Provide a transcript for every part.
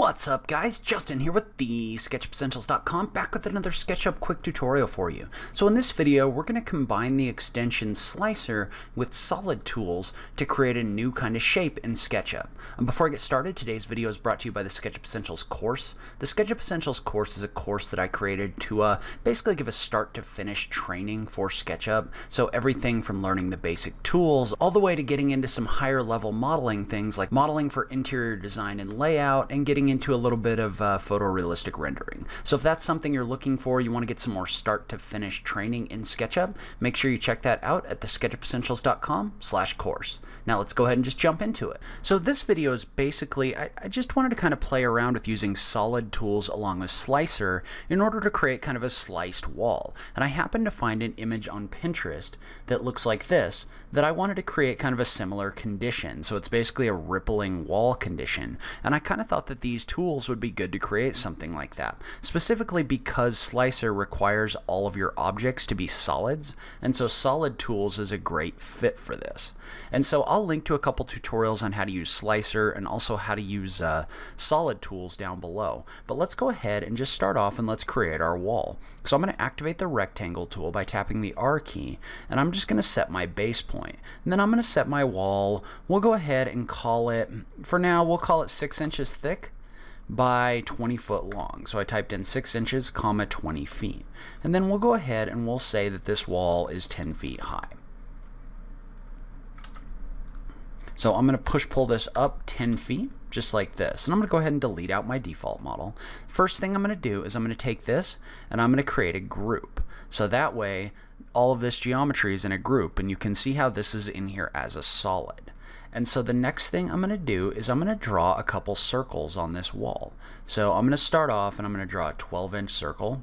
What's up guys, Justin here with the SketchUpEssentials.com back with another SketchUp quick tutorial for you. So in this video we're going to combine the extension Slicer with Solid Tools to create a new kind of shape in SketchUp. And before I get started, today's video is brought to you by the SketchUp Essentials course. The SketchUp Essentials course is a course that I created to uh, basically give a start to finish training for SketchUp. So everything from learning the basic tools all the way to getting into some higher level modeling things like modeling for interior design and layout and getting getting into a little bit of uh, photorealistic rendering. So if that's something you're looking for, you want to get some more start to finish training in SketchUp, make sure you check that out at the sketchupessentials.com slash course. Now let's go ahead and just jump into it. So this video is basically, I, I just wanted to kind of play around with using solid tools along with Slicer in order to create kind of a sliced wall. And I happened to find an image on Pinterest that looks like this that I wanted to create kind of a similar condition. So it's basically a rippling wall condition. And I kind of thought that these tools would be good to create something like that. Specifically because Slicer requires all of your objects to be solids. And so Solid Tools is a great fit for this. And so I'll link to a couple tutorials on how to use Slicer and also how to use uh, Solid Tools down below. But let's go ahead and just start off and let's create our wall. So I'm going to activate the rectangle tool by tapping the R key and I'm just going to set my base point. And then I'm going to set my wall. We'll go ahead and call it, for now, we'll call it 6 inches thick by 20 foot long. So I typed in 6 inches, comma 20 feet. And then we'll go ahead and we'll say that this wall is 10 feet high. So I'm going to push pull this up 10 feet, just like this. And I'm going to go ahead and delete out my default model. First thing I'm going to do is I'm going to take this and I'm going to create a group. So that way all of this geometry is in a group and you can see how this is in here as a solid. And so the next thing I'm going to do is I'm going to draw a couple circles on this wall. So I'm going to start off and I'm going to draw a 12 inch circle.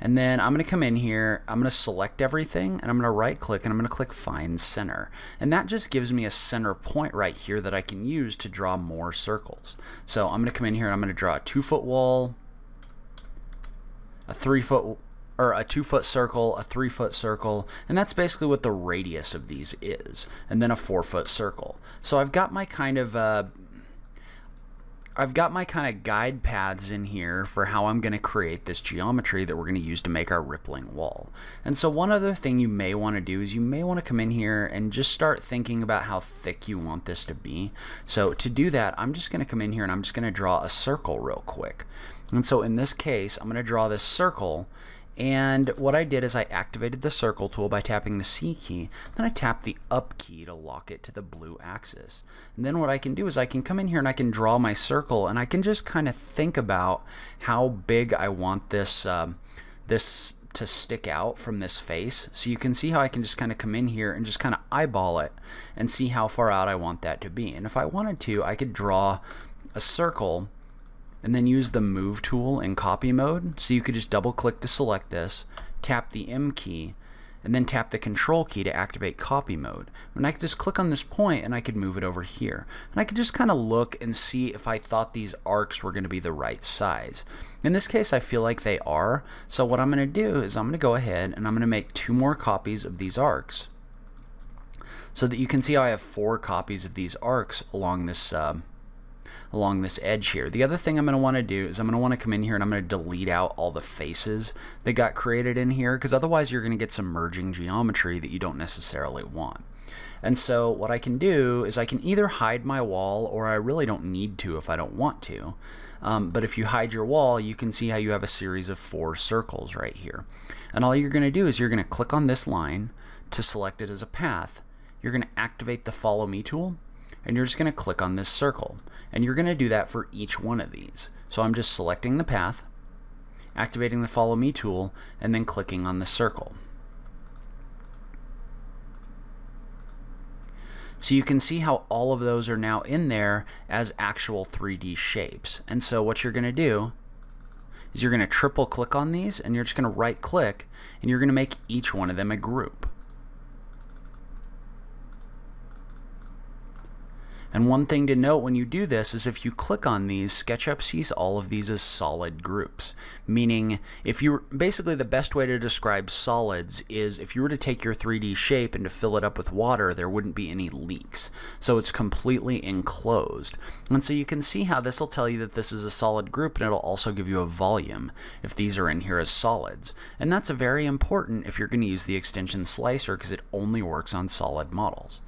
And then I'm going to come in here, I'm going to select everything, and I'm going to right click and I'm going to click Find Center. And that just gives me a center point right here that I can use to draw more circles. So I'm going to come in here and I'm going to draw a two foot wall, a three foot or a two foot circle, a three foot circle, and that's basically what the radius of these is, and then a four foot circle. So I've got my kind of uh, I've got my kind of guide paths in here for how I'm going to create this geometry that we're going to use to make our rippling wall. And so one other thing you may want to do is you may want to come in here and just start thinking about how thick you want this to be. So to do that, I'm just going to come in here and I'm just going to draw a circle real quick. And so in this case, I'm going to draw this circle and what I did is I activated the circle tool by tapping the C key. Then I tap the up key to lock it to the blue axis. And then what I can do is I can come in here and I can draw my circle and I can just kind of think about how big I want this, um, this to stick out from this face. So you can see how I can just kind of come in here and just kind of eyeball it and see how far out I want that to be. And if I wanted to, I could draw a circle and then use the move tool in copy mode. So you could just double click to select this, tap the M key, and then tap the control key to activate copy mode. And I could just click on this point and I could move it over here. And I could just kind of look and see if I thought these arcs were going to be the right size. In this case I feel like they are. So what I'm going to do is I'm going to go ahead and I'm going to make two more copies of these arcs so that you can see I have four copies of these arcs along this uh, along this edge here. The other thing I'm going to want to do is I'm going to want to come in here and I'm going to delete out all the faces that got created in here because otherwise you're going to get some merging geometry that you don't necessarily want. And so what I can do is I can either hide my wall or I really don't need to if I don't want to. Um, but if you hide your wall, you can see how you have a series of four circles right here. And all you're going to do is you're going to click on this line to select it as a path. You're going to activate the follow me tool and you're just going to click on this circle. And you're going to do that for each one of these. So I'm just selecting the path, activating the follow me tool, and then clicking on the circle. So you can see how all of those are now in there as actual 3D shapes. And so what you're going to do is you're going to triple click on these and you're just going to right click and you're going to make each one of them a group. And one thing to note when you do this is if you click on these, SketchUp sees all of these as solid groups. Meaning, if you basically the best way to describe solids is if you were to take your 3D shape and to fill it up with water, there wouldn't be any leaks. So it's completely enclosed. And so you can see how this will tell you that this is a solid group and it'll also give you a volume if these are in here as solids. And that's very important if you're going to use the extension slicer because it only works on solid models.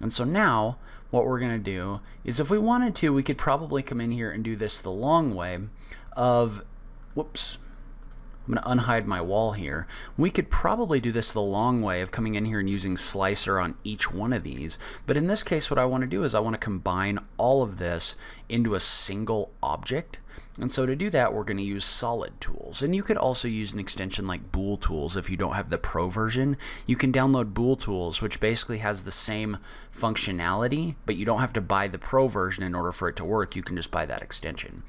And so now what we're going to do is if we wanted to, we could probably come in here and do this the long way of, whoops, I'm going to unhide my wall here. We could probably do this the long way of coming in here and using slicer on each one of these. But in this case, what I want to do is I want to combine all of this into a single object. And so to do that, we're going to use solid tools. And you could also use an extension like Bool Tools if you don't have the Pro version. You can download Bool Tools, which basically has the same functionality, but you don't have to buy the Pro version in order for it to work. You can just buy that extension.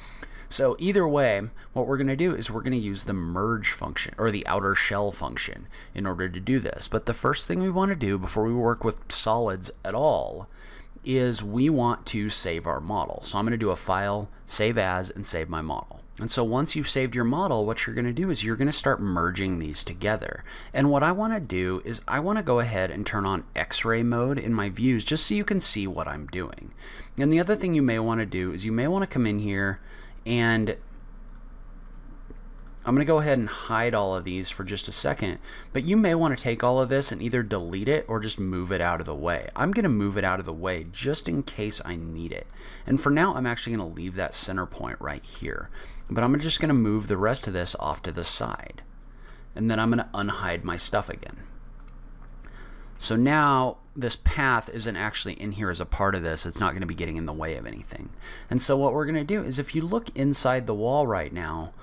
So either way, what we're going to do is we're going to use the merge function or the outer shell function in order to do this. But the first thing we want to do before we work with solids at all is we want to save our model. So I'm going to do a file, save as, and save my model. And so once you've saved your model, what you're going to do is you're going to start merging these together. And what I want to do is I want to go ahead and turn on x-ray mode in my views just so you can see what I'm doing. And the other thing you may want to do is you may want to come in here and I'm going to go ahead and hide all of these for just a second, but you may want to take all of this and either delete it or just move it out of the way. I'm going to move it out of the way just in case I need it. And for now, I'm actually going to leave that center point right here. But I'm just going to move the rest of this off to the side. And then I'm going to unhide my stuff again. So now this path isn't actually in here as a part of this. It's not going to be getting in the way of anything. And so what we're going to do is if you look inside the wall right now,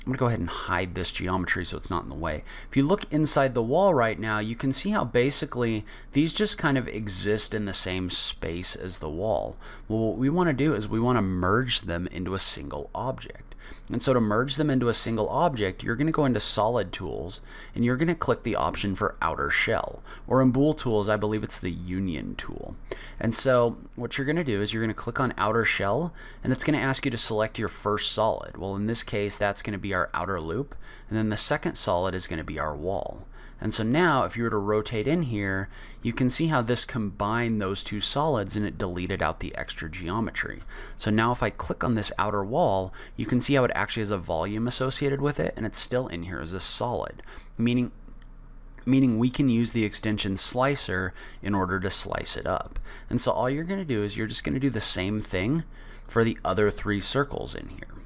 I'm going to go ahead and hide this geometry so it's not in the way. If you look inside the wall right now, you can see how basically these just kind of exist in the same space as the wall. Well, what we want to do is we want to merge them into a single object. And so to merge them into a single object, you're going to go into Solid Tools, and you're going to click the option for Outer Shell. Or in Bool Tools, I believe it's the Union tool. And so what you're going to do is you're going to click on Outer Shell, and it's going to ask you to select your first solid. Well, in this case, that's going to be our outer loop, and then the second solid is going to be our wall. And so now, if you were to rotate in here, you can see how this combined those two solids and it deleted out the extra geometry. So now if I click on this outer wall, you can see how it actually has a volume associated with it, and it's still in here as a solid, meaning meaning we can use the extension slicer in order to slice it up. And so all you're going to do is you're just going to do the same thing for the other three circles in here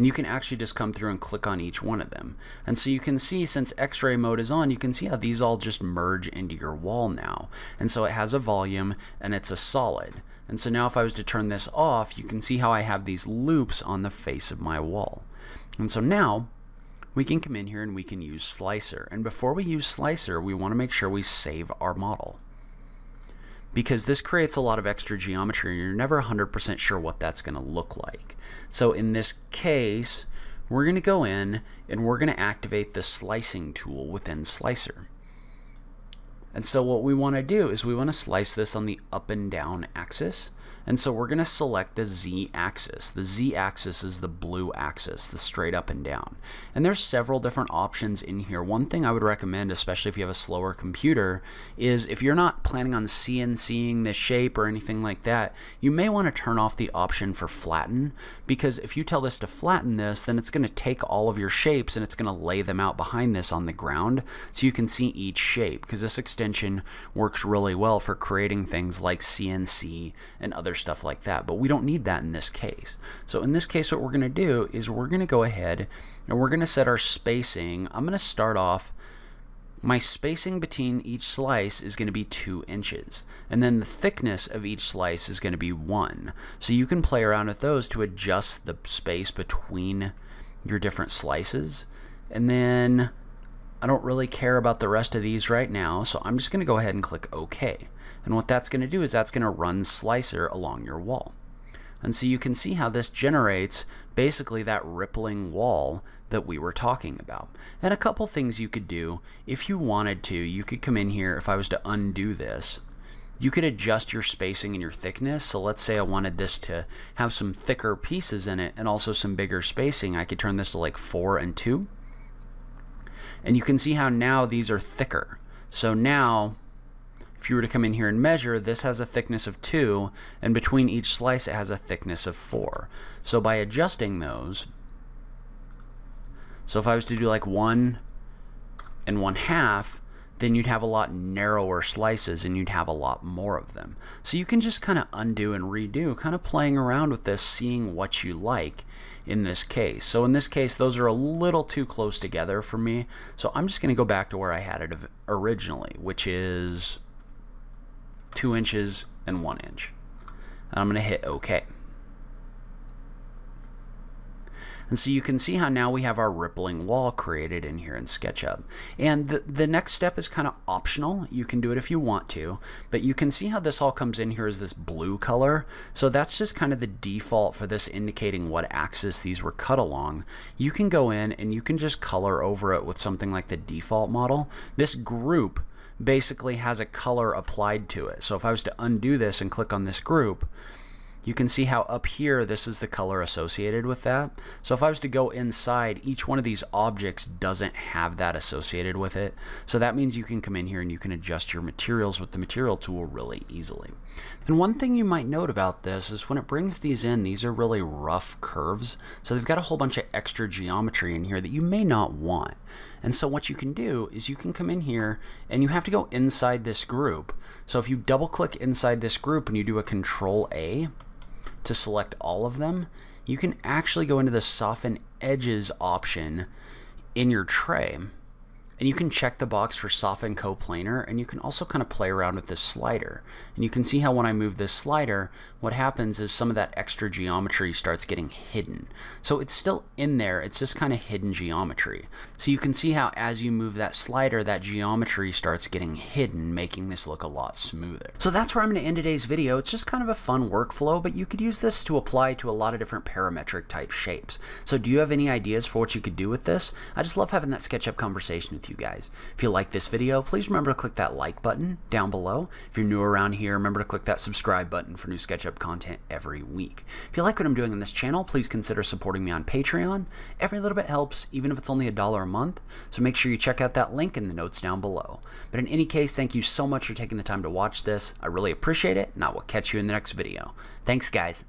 and you can actually just come through and click on each one of them. And so you can see since x-ray mode is on, you can see how these all just merge into your wall now. And so it has a volume and it's a solid. And so now if I was to turn this off, you can see how I have these loops on the face of my wall. And so now we can come in here and we can use Slicer. And before we use Slicer, we want to make sure we save our model because this creates a lot of extra geometry and you're never 100% sure what that's going to look like. So in this case, we're going to go in and we're going to activate the slicing tool within Slicer. And so what we want to do is we want to slice this on the up and down axis. And so we're going to select the z-axis. The z-axis is the blue axis, the straight up and down. And there's several different options in here. One thing I would recommend, especially if you have a slower computer, is if you're not planning on CNCing this shape or anything like that, you may want to turn off the option for flatten because if you tell this to flatten this, then it's going to take all of your shapes and it's going to lay them out behind this on the ground so you can see each shape because this extension works really well for creating things like CNC and other stuff like that. But we don't need that in this case. So in this case, what we're going to do is we're going to go ahead and we're going to set our spacing. I'm going to start off my spacing between each slice is going to be 2 inches, and then the thickness of each slice is going to be 1. So you can play around with those to adjust the space between your different slices. And then I don't really care about the rest of these right now, so I'm just going to go ahead and click OK. And what that's going to do is that's going to run Slicer along your wall. And so you can see how this generates basically that rippling wall that we were talking about. And a couple things you could do if you wanted to, you could come in here if I was to undo this you could adjust your spacing and your thickness. So let's say I wanted this to have some thicker pieces in it and also some bigger spacing. I could turn this to like 4 and 2. And you can see how now these are thicker. So now, if you were to come in here and measure, this has a thickness of 2, and between each slice it has a thickness of 4. So by adjusting those, so if I was to do like 1 and 1 half, then you'd have a lot narrower slices and you'd have a lot more of them. So you can just kind of undo and redo, kind of playing around with this, seeing what you like in this case. So in this case, those are a little too close together for me. So I'm just going to go back to where I had it originally, which is two inches and one inch. And I'm going to hit OK. And so you can see how now we have our rippling wall created in here in SketchUp. And the, the next step is kind of optional. You can do it if you want to, but you can see how this all comes in here as this blue color. So that's just kind of the default for this indicating what axis these were cut along. You can go in and you can just color over it with something like the default model. This group basically has a color applied to it. So if I was to undo this and click on this group, you can see how up here this is the color associated with that. So if I was to go inside, each one of these objects doesn't have that associated with it. So that means you can come in here and you can adjust your materials with the material tool really easily. And one thing you might note about this is when it brings these in, these are really rough curves. So they've got a whole bunch of extra geometry in here that you may not want. And so what you can do is you can come in here and you have to go inside this group. So if you double click inside this group and you do a control A, to select all of them, you can actually go into the soften edges option in your tray. And you can check the box for soften coplanar and you can also kind of play around with this slider. And you can see how when I move this slider what happens is some of that extra geometry starts getting hidden. So it's still in there it's just kind of hidden geometry. So you can see how as you move that slider that geometry starts getting hidden making this look a lot smoother. So that's where I'm going to end today's video. It's just kind of a fun workflow but you could use this to apply to a lot of different parametric type shapes. So do you have any ideas for what you could do with this? I just love having that SketchUp conversation with you you guys. If you like this video, please remember to click that like button down below. If you're new around here, remember to click that subscribe button for new SketchUp content every week. If you like what I'm doing on this channel, please consider supporting me on Patreon. Every little bit helps, even if it's only a dollar a month, so make sure you check out that link in the notes down below. But in any case, thank you so much for taking the time to watch this. I really appreciate it, and I will catch you in the next video. Thanks, guys.